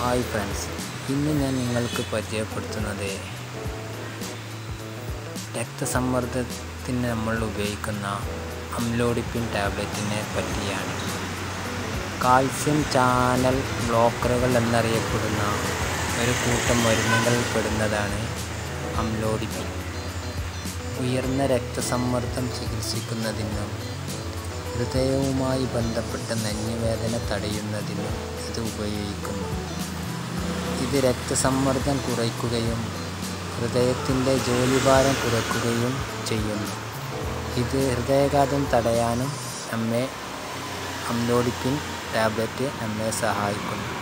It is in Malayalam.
ഹായ് ഫ്രണ്ട്സ് ഇന്ന് ഞാൻ നിങ്ങൾക്ക് പരിചയപ്പെടുത്തുന്നത് രക്തസമ്മർദ്ദത്തിന് നമ്മൾ ഉപയോഗിക്കുന്ന അംലോഡിപ്പിൻ ടാബ്ലറ്റിനെ പറ്റിയാണ്. കാൽസ്യം ചാനൽ ബ്ലോക്കറുകൾ എന്നറിയപ്പെടുന്ന ഒരു കൂട്ടം മരുന്നുകളിൽ പെടുന്നതാണ് അംലോഡിപ്പിൻ. ഉയർന്ന രക്തസമ്മർദ്ദം ചികിത്സിക്കുന്നതിനും ഹൃദയവുമായി ബന്ധപ്പെട്ട നെഞ്ഞുവേദന തടയുന്നതിനും ഇത് ഉപയോഗിക്കുന്നു. ഇത് രക്തസമ്മർദ്ദം കുറയ്ക്കുകയും ഹൃദയത്തിന്റെ ജോലിഭാരം കുറയ്ക്കുകയും ചെയ്യുന്നു. ഇത് ഹൃദയാഘാതം തടയാനും നമ്മെ അംലോഡിപ്പിൻ ടാബ്ലറ്റ് നമ്മെ സഹായിക്കുന്നു.